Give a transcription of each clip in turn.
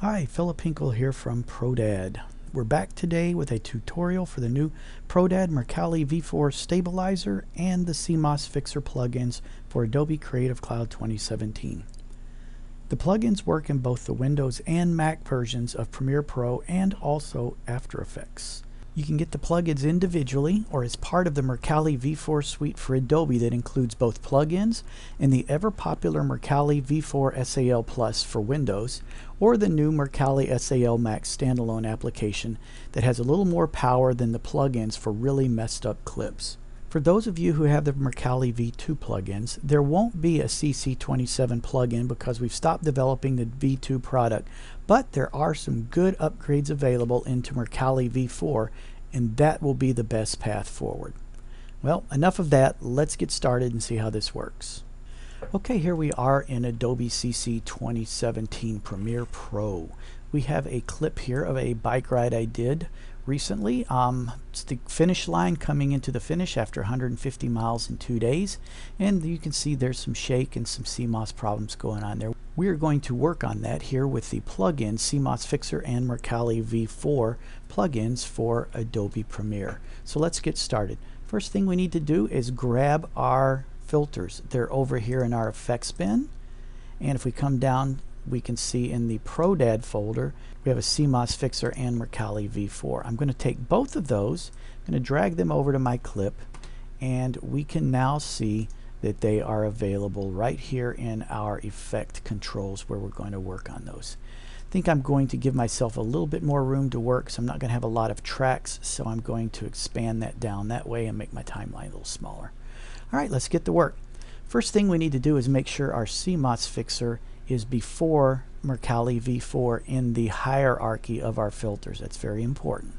Hi, Philip Hinkle here from ProDad. We're back today with a tutorial for the new ProDad Mercalli V4 Stabilizer and the CMOSfixr plugins for Adobe Creative Cloud 2017. The plugins work in both the Windows and Mac versions of Premiere Pro and also After Effects. You can get the plugins individually or as part of the Mercalli V4 suite for Adobe that includes both plugins and the ever popular Mercalli V4 SAL Plus for Windows or the new Mercalli SAL Max standalone application that has a little more power than the plugins for really messed up clips. For those of you who have the Mercalli V2 plugins, there won't be a CC27 plugin because we've stopped developing the V2 product, but there are some good upgrades available into Mercalli V4, and that will be the best path forward. Well, enough of that. Let's get started and see how this works. Okay, here we are in Adobe CC 2017 Premiere Pro. We have a clip here of a bike ride I did recently. Um, it's the finish line coming into the finish after 150 miles in two days. And you can see there's some shake and some CMOS problems going on there. We are going to work on that here with the plugin CMOSfixr and Mercalli V4 plugins for Adobe Premiere. So let's get started. First thing we need to do is grab our filters. They're over here in our effects bin. And if we come down we can see in the ProDad folder we have a CMOSfixr and Mercalli V4. I'm going to take both of those, I'm going to drag them over to my clip, and we can now see that they are available right here in our effect controls where we're going to work on those. I think I'm going to give myself a little bit more room to work so I'm not going to have a lot of tracks so I'm going to expand that down that way and make my timeline a little smaller. Alright let's get to work. First thing we need to do is make sure our CMOSfixr is before Mercalli V4 in the hierarchy of our filters. That's very important.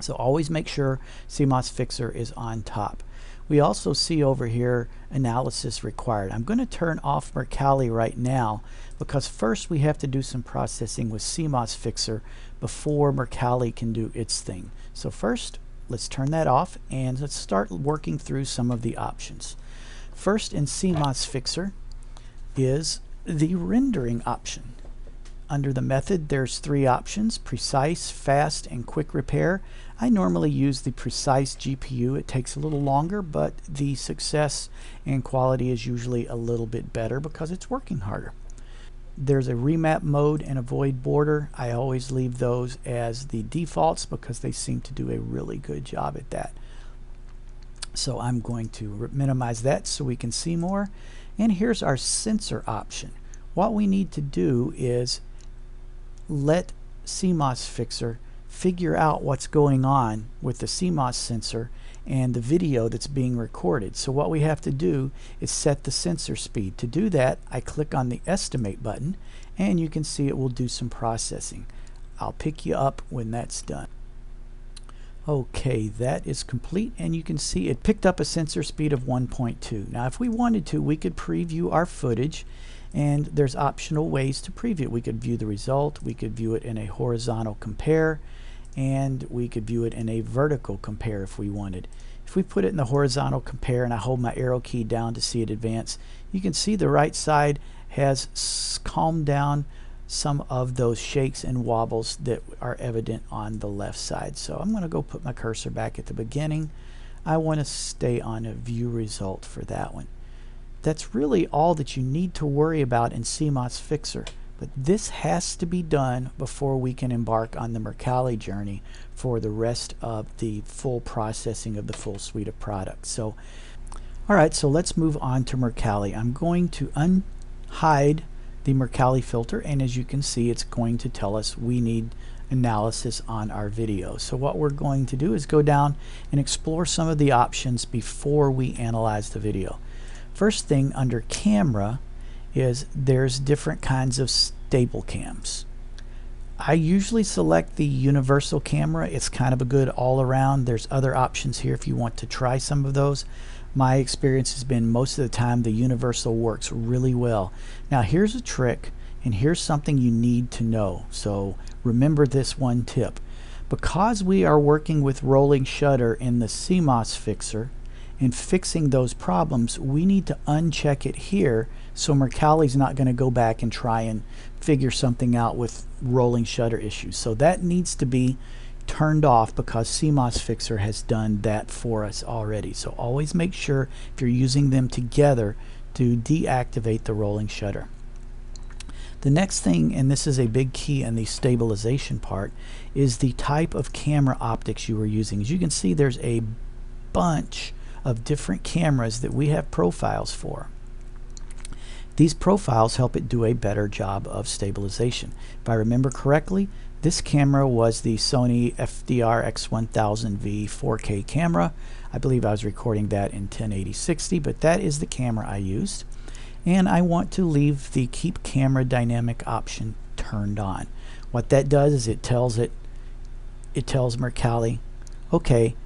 So always make sure CMOSfixr is on top. We also see over here analysis required. I'm going to turn off Mercalli right now because first we have to do some processing with CMOSfixr before Mercalli can do its thing. So first let's turn that off and let's start working through some of the options. First in CMOSfixr is the rendering option. Under the method, there's three options, precise, fast, and quick repair. I normally use the precise GPU. It takes a little longer, but the success and quality is usually a little bit better because it's working harder. There's a remap mode and a void border. I always leave those as the defaults because they seem to do a really good job at that. So I'm going to minimize that so we can see more. And here's our sensor option. What we need to do is let CMOSfixr figure out what's going on with the CMOS sensor and the video that's being recorded. So what we have to do is set the sensor speed. To do that, I click on the estimate button and you can see it will do some processing. I'll pick you up when that's done. Okay, that is complete and you can see it picked up a sensor speed of 1.2. Now if we wanted to, we could preview our footage and there's optional ways to preview it. We could view the result, we could view it in a horizontal compare, and we could view it in a vertical compare if we wanted. If we put it in the horizontal compare and I hold my arrow key down to see it advance, you can see the right side has calmed down some of those shakes and wobbles that are evident on the left side. So I'm going to go put my cursor back at the beginning. I want to stay on a view result for that one. That's really all that you need to worry about in CMOSfixr. But this has to be done before we can embark on the Mercalli journey for the rest of the full processing of the full suite of products. So, all right, so let's move on to Mercalli. I'm going to unhide the Mercalli filter and as you can see it's going to tell us we need analysis on our video. So what we're going to do is go down and explore some of the options before we analyze the video. First thing under camera is there's different kinds of stable cams. I usually select the universal camera. It's kind of a good all around. There's other options here if you want to try some of those my experience has been most of the time the universal works really well. Now here's a trick and here's something you need to know. So remember this one tip. Because we are working with rolling shutter in the CMOSfixr and fixing those problems, we need to uncheck it here so Mercalli's not going to go back and try and figure something out with rolling shutter issues. So that needs to be turned off because CMOSfixr has done that for us already. So always make sure if you're using them together to deactivate the rolling shutter. The next thing, and this is a big key in the stabilization part, is the type of camera optics you are using. As you can see, there's a bunch of different cameras that we have profiles for. These profiles help it do a better job of stabilization. If I remember correctly, this camera was the Sony FDR X1000V 4K camera. I believe I was recording that in 1080-60, but that is the camera I used. And I want to leave the Keep Camera Dynamic option turned on. What that does is it tells it, it tells Mercalli, okay,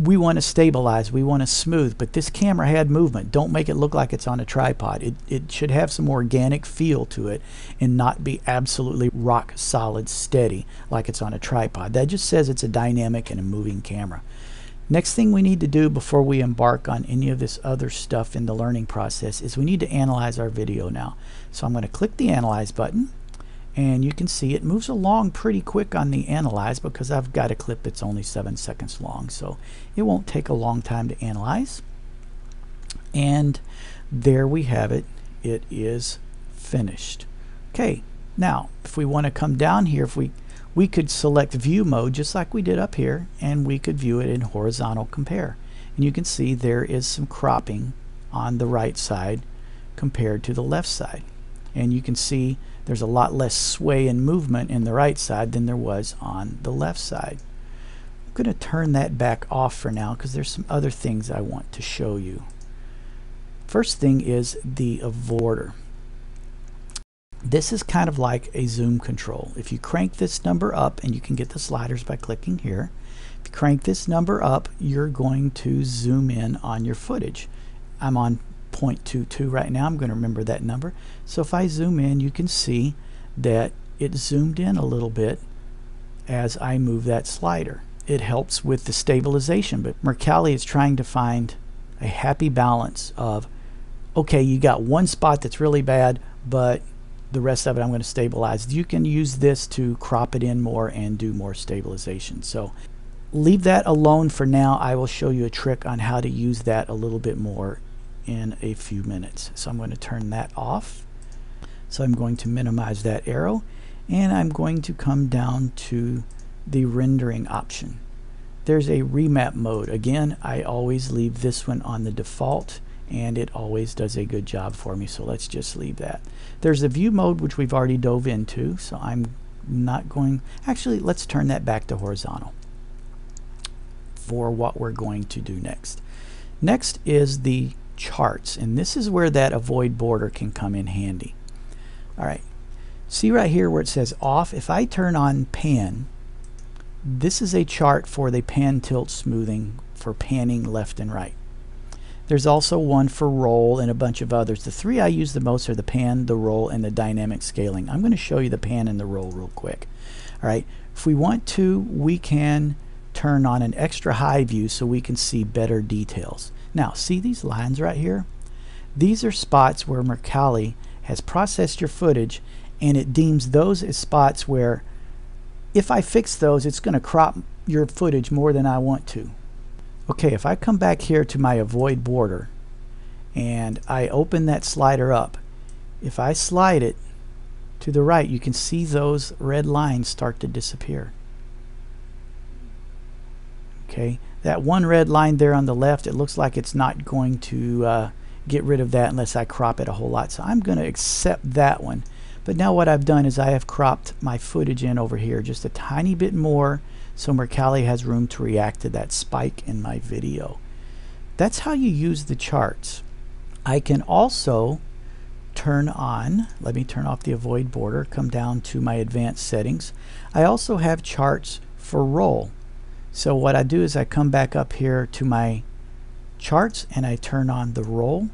we want to stabilize, we want to smooth, but this camera had movement. Don't make it look like it's on a tripod. It, it should have some organic feel to it and not be absolutely rock solid steady like it's on a tripod. That just says it's a dynamic and a moving camera. Next thing we need to do before we embark on any of this other stuff in the learning process is we need to analyze our video now. So I'm going to click the Analyze button and you can see it moves along pretty quick on the analyze because I've got a clip that's only seven seconds long so it won't take a long time to analyze. And there we have it. It is finished. Okay now if we want to come down here if we we could select view mode just like we did up here and we could view it in horizontal compare. And you can see there is some cropping on the right side compared to the left side. And you can see there's a lot less sway and movement in the right side than there was on the left side. I'm going to turn that back off for now because there's some other things I want to show you. First thing is the avoider. This is kind of like a zoom control. If you crank this number up, and you can get the sliders by clicking here, if you crank this number up, you're going to zoom in on your footage. I'm on 0.22 right now. I'm going to remember that number. So if I zoom in, you can see that it zoomed in a little bit as I move that slider. It helps with the stabilization, but Mercalli is trying to find a happy balance of, okay, you got one spot that's really bad, but the rest of it I'm going to stabilize. You can use this to crop it in more and do more stabilization. So leave that alone for now. I will show you a trick on how to use that a little bit more in a few minutes. So I'm going to turn that off. So I'm going to minimize that arrow and I'm going to come down to the rendering option. There's a remap mode. Again, I always leave this one on the default and it always does a good job for me so let's just leave that. There's a view mode which we've already dove into so I'm not going actually let's turn that back to horizontal for what we're going to do next. Next is the charts and this is where that avoid border can come in handy. Alright see right here where it says off. If I turn on pan this is a chart for the pan tilt smoothing for panning left and right. There's also one for roll and a bunch of others. The three I use the most are the pan the roll and the dynamic scaling. I'm going to show you the pan and the roll real quick. Alright if we want to we can turn on an extra high view so we can see better details now, see these lines right here? These are spots where Mercalli has processed your footage and it deems those as spots where if I fix those, it's going to crop your footage more than I want to. Okay, if I come back here to my avoid border and I open that slider up, if I slide it to the right, you can see those red lines start to disappear. Okay, that one red line there on the left, it looks like it's not going to uh, get rid of that unless I crop it a whole lot. So I'm going to accept that one. But now what I've done is I have cropped my footage in over here just a tiny bit more so Mercalli has room to react to that spike in my video. That's how you use the charts. I can also turn on, let me turn off the avoid border, come down to my advanced settings. I also have charts for roll. So what I do is I come back up here to my charts and I turn on the roll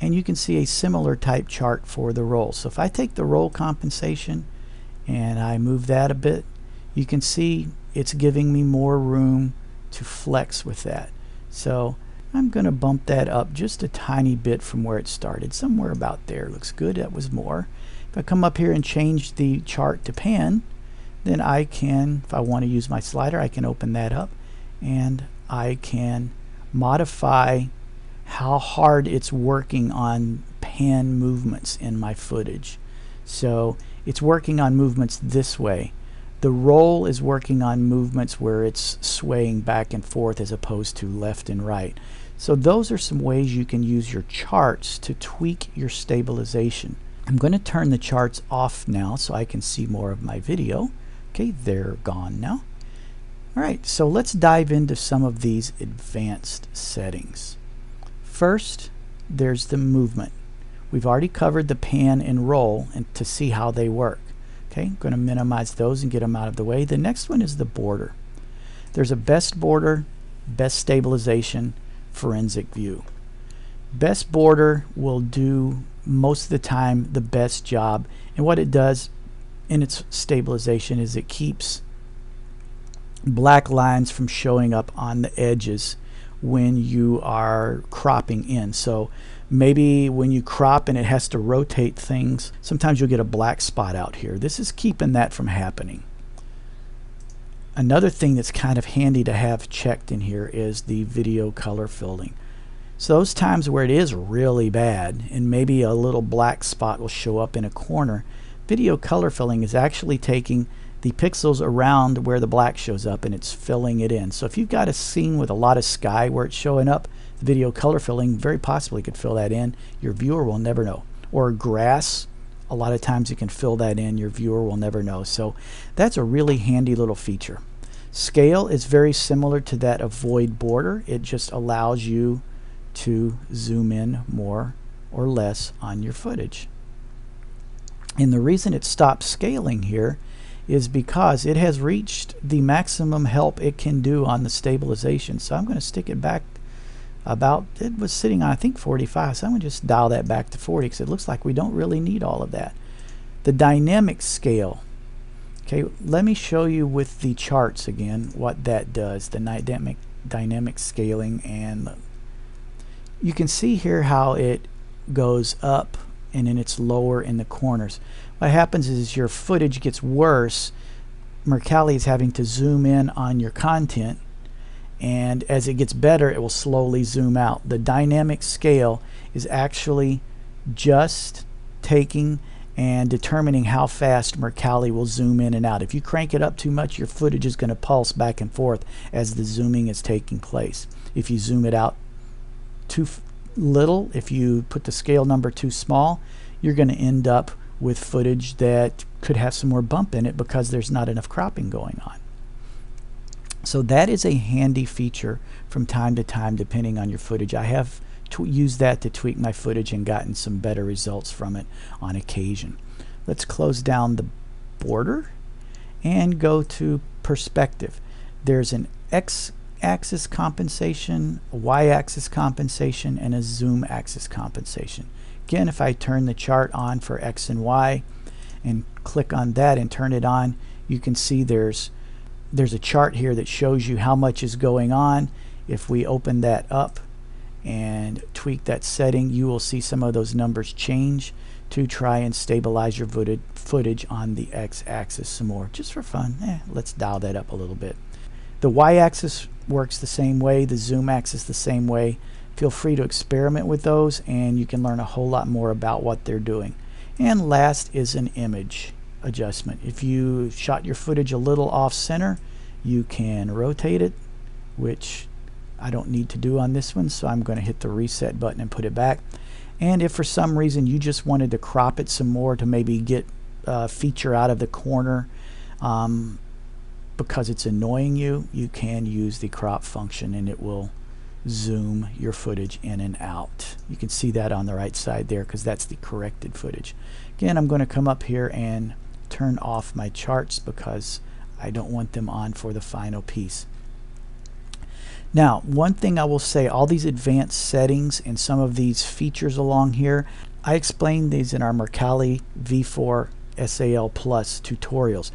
and you can see a similar type chart for the roll. So if I take the roll compensation and I move that a bit, you can see it's giving me more room to flex with that. So I'm going to bump that up just a tiny bit from where it started, somewhere about there. Looks good. That was more. If I come up here and change the chart to pan, then I can, if I want to use my slider, I can open that up and I can modify how hard it's working on pan movements in my footage. So it's working on movements this way. The roll is working on movements where it's swaying back and forth as opposed to left and right. So those are some ways you can use your charts to tweak your stabilization. I'm going to turn the charts off now so I can see more of my video. Okay, they're gone now. Alright, so let's dive into some of these advanced settings. First, there's the movement. We've already covered the pan and roll and to see how they work. Okay, I'm going to minimize those and get them out of the way. The next one is the border. There's a best border, best stabilization, forensic view. Best border will do most of the time the best job and what it does in its stabilization is it keeps black lines from showing up on the edges when you are cropping in. So maybe when you crop and it has to rotate things, sometimes you'll get a black spot out here. This is keeping that from happening. Another thing that's kind of handy to have checked in here is the video color filling. So those times where it is really bad and maybe a little black spot will show up in a corner, video color filling is actually taking the pixels around where the black shows up and it's filling it in. So if you've got a scene with a lot of sky where it's showing up, the video color filling very possibly could fill that in. Your viewer will never know. Or grass, a lot of times you can fill that in. Your viewer will never know. So that's a really handy little feature. Scale is very similar to that of void border. It just allows you to zoom in more or less on your footage. And the reason it stops scaling here is because it has reached the maximum help it can do on the stabilization. So I'm going to stick it back about, it was sitting on I think 45, so I'm going to just dial that back to 40 because it looks like we don't really need all of that. The dynamic scale. Okay, let me show you with the charts again what that does, the dynamic, dynamic scaling and you can see here how it goes up and then it's lower in the corners. What happens is your footage gets worse. Mercalli is having to zoom in on your content and as it gets better it will slowly zoom out. The dynamic scale is actually just taking and determining how fast Mercalli will zoom in and out. If you crank it up too much your footage is going to pulse back and forth as the zooming is taking place. If you zoom it out too little, if you put the scale number too small, you're going to end up with footage that could have some more bump in it because there's not enough cropping going on. So that is a handy feature from time to time depending on your footage. I have used that to tweak my footage and gotten some better results from it on occasion. Let's close down the border and go to perspective. There's an X axis compensation, a y axis compensation, and a zoom axis compensation. Again, if I turn the chart on for X and Y and click on that and turn it on, you can see there's there's a chart here that shows you how much is going on. If we open that up and tweak that setting, you will see some of those numbers change to try and stabilize your footage on the x-axis some more. Just for fun, eh, let's dial that up a little bit. The y-axis works the same way, the zoom axis the same way. Feel free to experiment with those and you can learn a whole lot more about what they're doing. And last is an image adjustment. If you shot your footage a little off center, you can rotate it, which I don't need to do on this one, so I'm going to hit the reset button and put it back. And if for some reason you just wanted to crop it some more to maybe get a feature out of the corner um, because it's annoying you, you can use the crop function and it will zoom your footage in and out. You can see that on the right side there because that's the corrected footage. Again, I'm going to come up here and turn off my charts because I don't want them on for the final piece. Now, one thing I will say, all these advanced settings and some of these features along here, I explained these in our Mercalli V4 SAL Plus tutorials.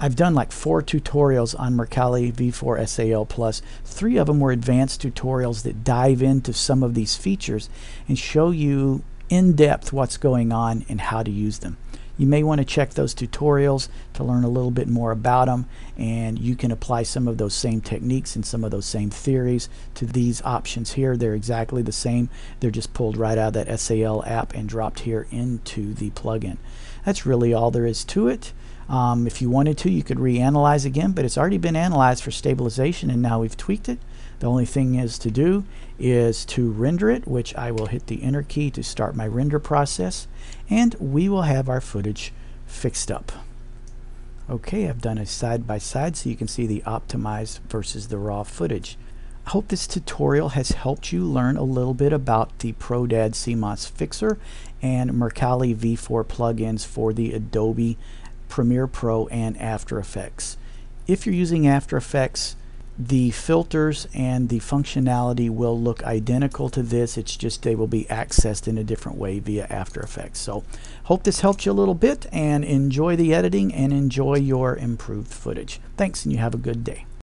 I've done like four tutorials on Mercalli V4 SAL Plus. Three of them were advanced tutorials that dive into some of these features and show you in depth what's going on and how to use them. You may want to check those tutorials to learn a little bit more about them and you can apply some of those same techniques and some of those same theories to these options here. They're exactly the same. They're just pulled right out of that SAL app and dropped here into the plugin. That's really all there is to it. Um, if you wanted to, you could reanalyze again, but it's already been analyzed for stabilization and now we've tweaked it. The only thing is to do is to render it, which I will hit the enter key to start my render process, and we will have our footage fixed up. Okay, I've done a side by side so you can see the optimized versus the raw footage. I hope this tutorial has helped you learn a little bit about the ProDAD CMOSfixr and Mercalli V4 plugins for the Adobe Premiere Pro and After Effects. If you're using After Effects, the filters and the functionality will look identical to this. It's just they will be accessed in a different way via After Effects. So hope this helped you a little bit and enjoy the editing and enjoy your improved footage. Thanks and you have a good day.